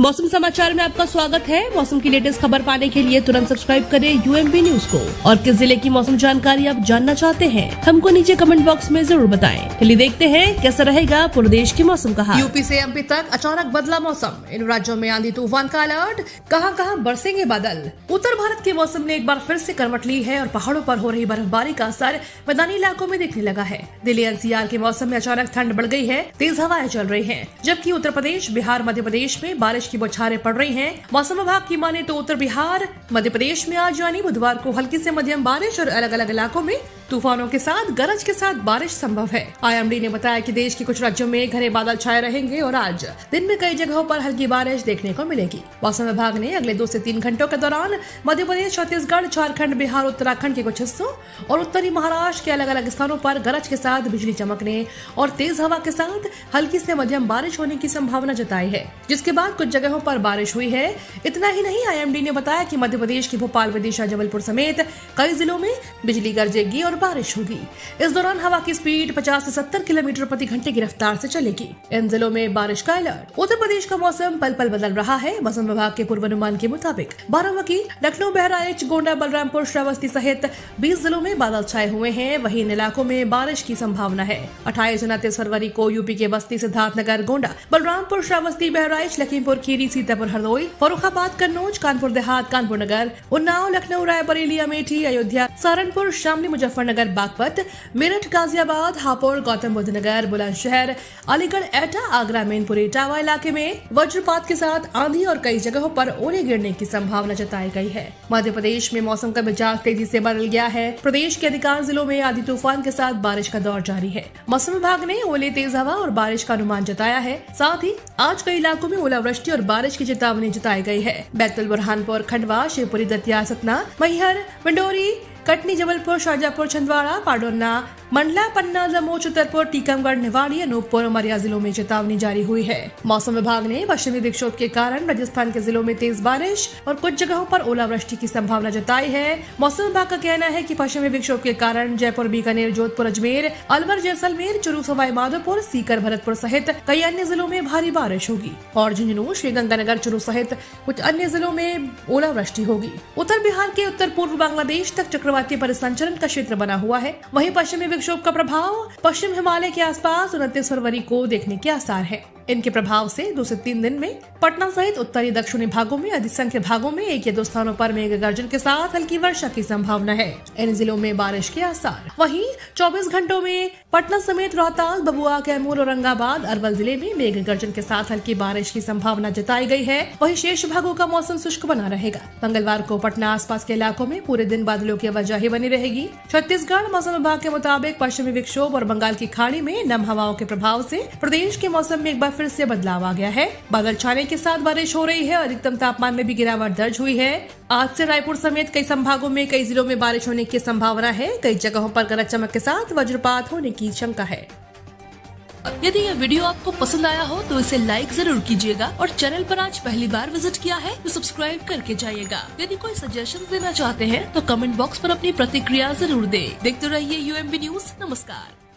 मौसम समाचार में आपका स्वागत है। मौसम की लेटेस्ट खबर पाने के लिए तुरंत सब्सक्राइब करें यूएमबी न्यूज़ को। और किस ज़िले की मौसम जानकारी आप जानना चाहते हैं, हमको नीचे कमेंट बॉक्स में ज़रूर बताएँ। चलिए देखते हैं, कैसा रहेगा पूरे देश के मौसम का हाल यूपी से एमपी तक अचानक बदला मौसम। इन राज्यों में आंधी तूफ़ान का अलर्ट कहाँ कहाँ बरसेंगे बादल? उत्तर भारत के मौसम ने एक बार फिर से करवट ली है और पहाड़ों पर हो रही बर्फबारी का असर मैदानी इलाकों में दिखने लगा है। दिल्ली एनसीआर के मौसम में अचानक ठंड बढ़ गई है, तेज हवाएँ चल रही है। जबकि उत्तर प्रदेश, बिहार, मध्य प्रदेश में बारिश की बौछारें पड़ रही हैं। मौसम विभाग की माने तो उत्तर बिहार, मध्य प्रदेश में आज यानी बुधवार को हल्की से मध्यम बारिश और अलग अलग इलाकों में तूफानों के साथ, गरज के साथ बारिश संभव है। आईएमडी ने बताया कि देश के कुछ राज्यों में घने बादल छाए रहेंगे और आज दिन में कई जगहों पर हल्की बारिश देखने को मिलेगी। मौसम विभाग ने अगले दो से तीन घंटों के दौरान मध्य प्रदेश, छत्तीसगढ़, झारखंड, बिहार, उत्तराखंड के कुछ हिस्सों और उत्तरी महाराष्ट्र के अलग अलग स्थानों पर गरज के साथ बिजली चमकने और तेज हवा के साथ हल्की से मध्यम बारिश होने की संभावना जताई है। जिसके बाद कुछ जगहों पर बारिश हुई है। इतना ही नहीं, आईएमडी ने बताया कि मध्य प्रदेश के भोपाल, विदिशा, जबलपुर समेत कई जिलों में बिजली गरजेगी और बारिश होगी। इस दौरान हवा की स्पीड 50 से 70 किलोमीटर प्रति घंटे की रफ्तार से चलेगी। इन जिलों में बारिश का अलर्ट। उत्तर प्रदेश का मौसम पल पल बदल रहा है। मौसम विभाग के पूर्वानुमान के मुताबिक बाराबंकी लखनऊ, बहराइच, गोंडा, बलरामपुर, श्रावस्ती सहित बीस जिलों में बादल छाए हुए हैं। वही इन इलाकों में बारिश की संभावना है। अट्ठाईस, उनतीस फरवरी को यूपी के बस्ती, सिद्धार्थनगर, गोंडा, बलरामपुर, श्रावस्ती, बहराइच, लखीमपुर, खीरी, सीतापुर, हरदोई, फरुखाबाद, कन्नौज, कानपुर देहात, कानपुर नगर, उन्नाव, लखनऊ, रायबरेली, अमेठी, अयोध्या, सहारनपुर, शामली, मुजफ्फरनगर बागपत, मेरठ, गाजियाबाद, हापुड़ गौतम बुद्ध नगर बुलंदशहर, अलीगढ़, एटा, आगरा, मेनपुरी इटावा इलाके में वज्रपात के साथ आंधी और कई जगहों पर ओले गिरने की संभावना जताई गई है। मध्य प्रदेश में मौसम का मिजाज तेज़ी से बदल गया है। प्रदेश के अधिकांश जिलों में आधी तूफ़ान के साथ बारिश का दौर जारी है। मौसम विभाग ने ओले, तेज हवा और बारिश का अनुमान जताया है। साथ ही, आज कई इलाकों में ओलावृष्टि और बारिश की चेतावनी जताई गई है। बैतुल, बुरहानपुर, खंडवा, शिवपुरी, दतिया, सतना, मैहर, मंडोरी કટની જબલપુર શાજાપુર છંદવાળા પાડોરના मंडला, पन्ना जमोच छतरपुर, टीकमगढ़, निवाड़ी, अनूपपुर, उमरिया जिलों में चेतावनी जारी हुई है। मौसम विभाग ने पश्चिमी विक्षोभ के कारण राजस्थान के जिलों में तेज बारिश और कुछ जगहों पर ओलावृष्टि की संभावना जताई है। मौसम विभाग का कहना है कि पश्चिमी विक्षोभ के कारण जयपुर, बीकानेर, जोधपुर, अजमेर, अलवर, जैसलमेर, चुरू, सवाई, माधोपुर, सीकर, भरतपुर सहित कई अन्य जिलों में भारी बारिश होगी और झुंझुनू, श्रीगंगानगर, चुरू सहित कुछ अन्य जिलों में ओलावृष्टि होगी। उत्तर बिहार के उत्तर पूर्व बांग्लादेश तक चक्रवाती परिसंचरण का क्षेत्र बना हुआ है। वही पश्चिमी विक्षोभ का प्रभाव पश्चिम हिमालय के आसपास उनतीस फरवरी को देखने के आसार है। इनके प्रभाव से दो से तीन दिन में पटना सहित उत्तरी दक्षिणी भागों में, अधिसंख्य भागों में एक या दो स्थानों पर मेघ गर्जन के साथ हल्की वर्षा की संभावना है। इन जिलों में बारिश के आसार। वहीं 24 घंटों में पटना समेत रोहतास, बबुआ, कैमूर, औरंगाबाद, अरवल ज़िले में मेघ गर्जन के साथ हल्की बारिश की संभावना जताई गई है। वही शेष भागों का मौसम शुष्क बना रहेगा। मंगलवार को पटना आसपास के इलाकों में पूरे दिन बादलों की वजह ही बनी रहेगी। छत्तीसगढ़, मौसम विभाग के मुताबिक पश्चिमी विक्षोभ और बंगाल की खाड़ी में नम हवाओं के प्रभाव से प्रदेश के मौसम में एक बार फिर से बदलाव आ गया है। बादल छाने के साथ बारिश हो रही है। अधिकतम तापमान में भी गिरावट दर्ज हुई है। आज से रायपुर समेत कई संभागों में, कई जिलों में बारिश होने की संभावना है। कई जगहों पर गरज चमक के साथ वज्रपात होने की शंका है। यदि यह वीडियो आपको पसंद आया हो तो इसे लाइक ज़रूर कीजिएगा और चैनल पर आज पहली बार विज़िट किया है तो सब्सक्राइब करके जाइएगा। यदि कोई सजेशन देना चाहते हैं तो कमेंट बॉक्स पर अपनी प्रतिक्रिया ज़रूर दे। देखते रहिए यूएमबी न्यूज़ नमस्कार।